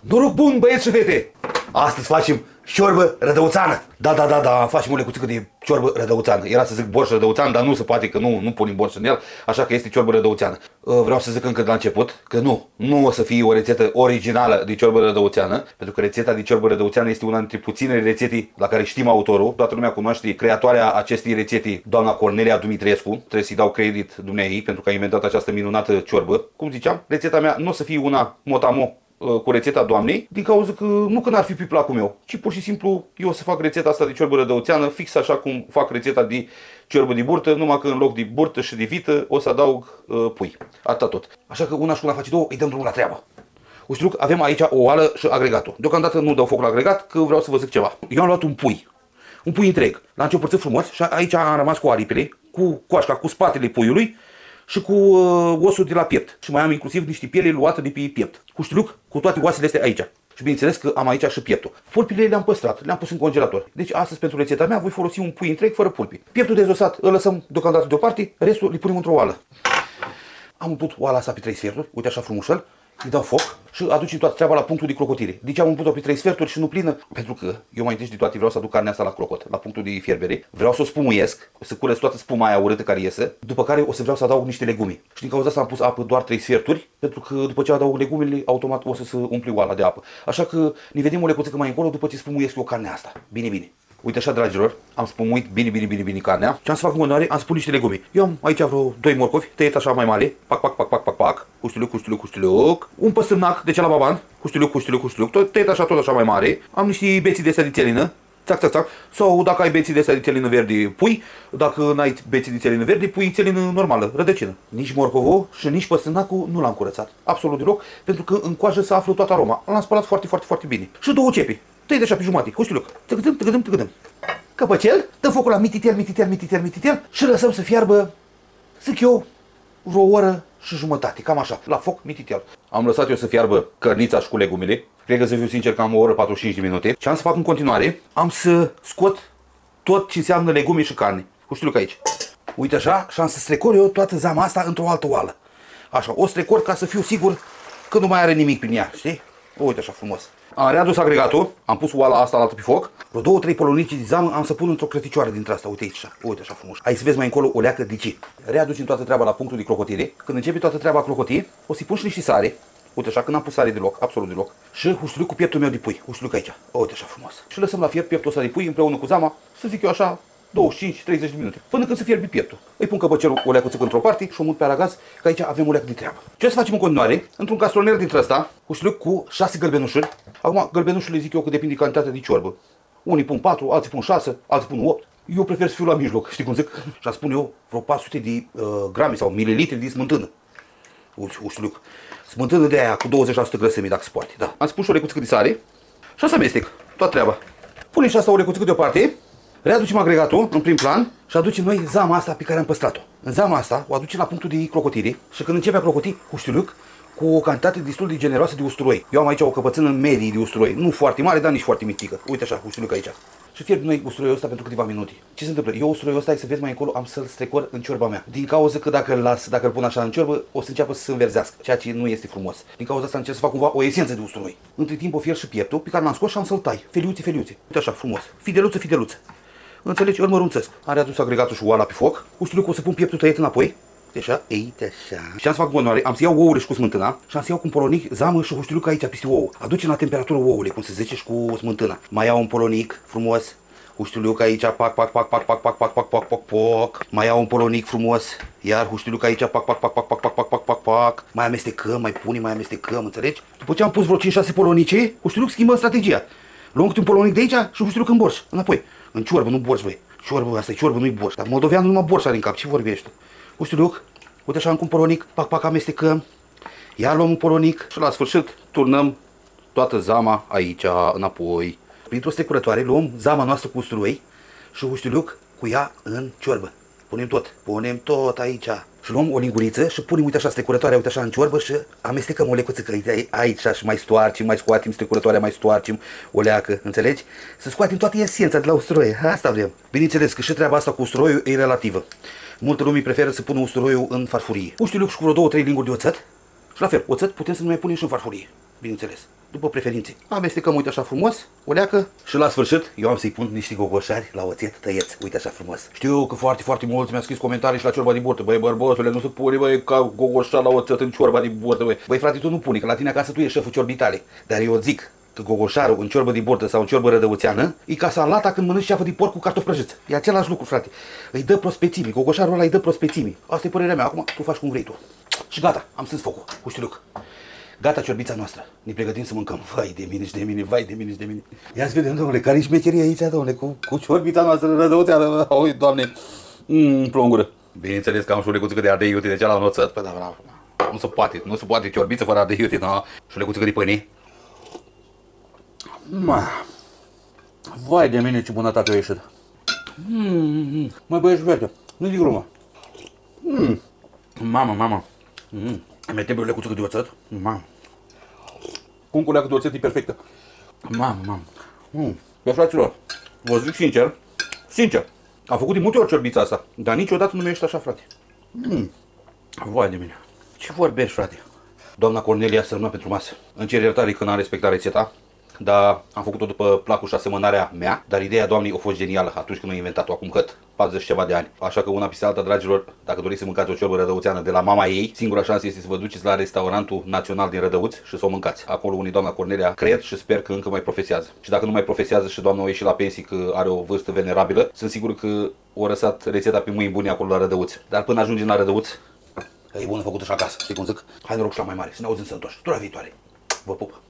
Noroc bun, băieți și fete! Astăzi facem ciorbă rădăuțană. Da, da, da, da, facem o lecuțică de ciorbă rădăuțană. Era să zic borș rădăuțan, dar nu se poate că nu, nu punem borș în el, așa că este ciorbă rădăuțană. Uh, Vreau să zic încă de la început că nu, nu o să fie o rețetă originală de ciorbă rădăuțeană, pentru că rețeta de ciorbă rădăuțeană este una dintre puținele rețete la care știm autorul. Toată lumea cunoaște creatoarea acestei rețete, doamna Cornelia Dumitrescu. Trebuie să-i dau credit dumneei pentru că a inventat această minunată ciorbă. Cum ziceam, rețeta mea nu o să fie una motamo uh, cu rețeta doamnei, din cauza că nu că n-ar fi pe placul meu, ci pur și simplu eu o să fac rețeta asta de ciorbă rădăuțeană, fix așa cum fac rețeta de ciorbă de burtă, numai că în loc de burtă și de vită o să adaug uh, pui. Atâta tot. Așa că una și una face două, îi dăm drumul la treabă. Uite, avem aici o oală și agregatul. Deocamdată nu dau foc la agregat, că vreau să vă zic ceva. Eu am luat un pui, un pui întreg. L-am început frumos și aici am rămas cu aripile, cu coașca, cu spatele puiului și cu uh, osul de la piept. Și mai am inclusiv niște piele luate de pe piept. Cu știluc, cu toate oasele astea aici. Și bineînțeles că am aici și pieptul. Pulpile le-am păstrat, le-am pus în congelator. Deci astăzi pentru rețeta mea voi folosi un pui întreg fără pulpi. Pieptul dezosat îl lăsăm deocamdată deoparte, restul îl punem într-o oală. Am umplut oala asta pe trei sferturi, uite așa frumușel, îi dau foc și aducem toată treaba la punctul de clocotire. De ce am umplut-o pe trei sferturi și nu plină? Pentru că eu mai întâi de toate vreau să aduc carnea asta la clocot, la punctul de fierbere. Vreau să o spumuiesc, să curăț toată spuma aia urâtă care iese, după care o să vreau să adaug niște legume. Și din cauza asta am pus apă doar trei sferturi, pentru că după ce adaug legumele, automat o să se umple oala de apă. Așa că ne vedem o lecuțică mai încolo după ce spumuiesc eu carnea asta. Bine, bine. Uite așa, dragilor, am spumuit bine, bine, bine, bine carnea. Ce am să fac în continuare? Am spus niște legume. Eu am aici vreo 2 morcovi, tăiet așa mai mare. Pac, pac, pac, pac, pac, pac. Cu știluc, cu știluc, cu știluc. Un păstârnac de la baban. Cu știluc, cu știluc, cu știluc. Tot tăiet așa, tot așa mai mare. Am niște beții de astea de țelină. Țac, țac, țac. Sau dacă ai beții de astea de țelină verde, pui. Dacă n-ai beții de țelină verde, pui țelină normală, rădăcină. Nici morcovul și nici păstârnacul nu l-am curățat. Absolut deloc, pentru că în coajă se află toată aroma. L-am spălat foarte, foarte, foarte bine. Și două cepi. Tăi de așa pe jumate, cu știluc. Tăgădăm, tăgădăm, tăgădăm căpăcel, dăm focul la mititel, mititel, mititel, mititel și lăsăm să fiarbă, zic eu, vreo oră și jumătate, cam așa, la foc mititel. Am lăsat eu să fiarbă cărnița și cu legumele, cred că să fiu sincer că am o oră 45 de minute. Ce am să fac în continuare? Am să scot tot ce înseamnă legume și carne. Cu știu că aici. Uite așa și am să strecor eu toată zama asta într-o altă oală. Așa, o strecor ca să fiu sigur că nu mai are nimic prin ea, știi? Uite așa frumos. Am readus agregatul, am pus oala asta la pe foc, vreo două, trei polonici de zamă am să pun într-o crăticioară dintre asta, uite aici, așa, uite așa frumos. Aici să vezi mai încolo o leacă de ce. Readucem toată treaba la punctul de clocotire. Când începe toată treaba clocotie, o să-i pun și niște sare. Uite așa, când am pus sare deloc, absolut deloc. Și huștuluc cu pieptul meu de pui, huștuluc aici. Uite așa frumos. Și lăsăm la fier pieptul ăsta de pui împreună cu zama, să zic eu așa, 25-30 de minute, până când se fierbe pieptul. Îi pun căpăcelul o leacă într-o parte și o mut pe aragaz, că aici avem o leacă de treabă. Ce o să facem în continuare? Într-un castronel dintre ăsta, cu șluc cu 6 gălbenușuri. Acum, gălbenușurile zic eu că depinde de cantitatea de ciorbă. Unii pun 4, alții pun 6, alții pun 8. Eu prefer să fiu la mijloc, știi cum zic? Și am spun eu vreo 400 de uh, grame sau mililitri de smântână. Uștiluc. Smântână de aia cu 20% grăsime, dacă se poate. Da. Am spus și o lecuțică de sare și asta amestec. Toată treaba. Punem și asta o lecuțică deoparte Readucem agregatul în prim plan și aducem noi zama asta pe care am păstrat-o. În zama asta o aducem la punctul de clocotire și când începe a clocoti, uștiluc, cu o cantitate destul de generoasă de usturoi. Eu am aici o căpățână medie de usturoi. Nu foarte mare, dar nici foarte mică. Uite așa, uștiluc aici. Și fierb noi usturoiul ăsta pentru câteva minute. Ce se întâmplă? Eu usturoiul ăsta, să vezi mai încolo, am să-l strecor în ciorba mea. Din cauza că dacă îl las, dacă îl pun așa în ciorbă, o să înceapă să se înverzească, ceea ce nu este frumos. Din cauza asta încerc să fac cumva o esență de usturoi. Între timp o fier și pieptul pe care l-am scos și am să-l tai. Feliuțe, feliuțe. Uite așa, frumos. Fideluță, fideluță. Înțelegi? Îl mărunțesc. Are adus agregatul și oala pe foc. Uștiu că o să pun pieptul tăiet înapoi. Deci așa, uite așa. Și am să fac bunoare, am să iau ouăle și cu smântâna și am să iau cu un polonic, zamă și huștiluc aici peste ouă. Aduce la temperatură ouăle, cum se zice, și cu smântâna. Mai iau un polonic frumos, huștiluc aici, pac, pac, pac, pac, pac, pac, pac, pac, pac, pac, pac. Mai iau un polonic frumos, iar huștiluc aici, pac, pac, pac, pac, pac, pac, pac, pac, pac, pac. Mai amestecăm, mai punem, mai amestecăm, înțelegi? După ce am pus vreo 5-6 polonice, huștiluc schimbă strategia. Luăm câte un polonic de aici și huștiluc în borș, înapoi. În ciorbă, nu borș, băi. Ciorbă, asta e ciorbă, nu-i borș. Dar moldoveanul numai borș are în cap. Ce vorbești tu? Uite, Luc, uite așa am un polonic, pac, pac, amestecăm. Ia luăm un polonic și la sfârșit turnăm toată zama aici înapoi. Printr-o strecurătoare luăm zama noastră cu usturoi și uștiluc cu ea în ciorbă. Punem tot, punem tot aici. Și luăm o linguriță și punem, uite așa, strecurătoarea, uite așa, în ciorbă și amestecăm o lecuțică aici și mai stoarcem, mai scoatem strecurătoarea, mai stoarcem o leacă, înțelegi? Să scoatem toată esența de la usturoi, asta vrem. Bineînțeles că și treaba asta cu usturoiul e relativă. Multă lume preferă să pună usturoiul în farfurie. Uștiluc și cu vreo două, trei linguri de oțet. Și la fel, oțet putem să nu mai punem și în farfurie. bineînțeles, după preferințe. Amestecăm, uite așa frumos, o leacă și la sfârșit eu am să-i pun niște gogoșari la oțet tăieți, uite așa frumos. Știu că foarte, foarte mulți mi-au scris comentarii și la ciorba de burtă, băi bărbosule, nu se pune, băi, ca gogoșar la oțet în ciorba de burtă, băi. Băi frate, tu nu pune, că la tine acasă tu ești șeful ciorbii tale, dar eu zic, că gogoșarul în ciorbă de burtă sau în ciorbă rădăuțeană e ca salata când mănânci ceafă de porc cu cartofi prăjiți. E același lucru, frate. Îi dă prospețimii. Gogoșarul ăla îi dă prospețimii. Asta e părerea mea. Acum tu faci cum vrei tu. Și gata, am stâns focul. Uștiluc. Gata ciorbița noastră. Ne pregătim să mâncăm. Vai de mine și de mine, vai de mine și de mine. Ia să vedem, domnule, care-i șmecherie aici, domnule, cu, cu ciorbița noastră rădăuțeană. Oi, doamne, mmm, plongură. Bineînțeles că am și o lecuțică de ardei iute de cealaltă noță. Păi da, bravo. Nu se poate, nu se poate ciorbiță fără ardei iute, da? Și o lecuțică de pâine. Ma. Vai de mine ce bunătate a ieșit. Mm, mă băieți verde, nu zic glumă. Mm. Mama, mama. Mm. Mi-a trebuie o lecuță de oțet. Mamă. Cum cu leacă de oțet e perfectă. Mamă, mamă. Mm. Bă, fraților, vă zic sincer, sincer, am făcut de multe ori ciorbița asta, dar niciodată nu mi ești așa, frate. Mm. Vai de mine. Ce vorbești, frate? Doamna Cornelia sărmă pentru masă. Îmi cer iertare că n-am respectat rețeta, dar am făcut-o după placul și asemănarea mea, dar ideea doamnei a fost genială atunci când a inventat-o, acum cât? 40 ceva de ani. Așa că una peste alta, dragilor, dacă doriți să mâncați o ciorbă rădăuțeană de la mama ei, singura șansă este să vă duceți la restaurantul național din Rădăuți și să o mâncați. Acolo unii doamna Cornelia cred și sper că încă mai profesează. Și dacă nu mai profesează și doamna o ieși la pensii că are o vârstă venerabilă, sunt sigur că o răsat rețeta pe mâini bune acolo la Rădăuți. Dar până ajungem la Rădăuți, e bună făcută și acasă, știi cum zic? Hai noroc și la mai mare, să ne auzim sănătoși. Tura viitoare. Vă pup!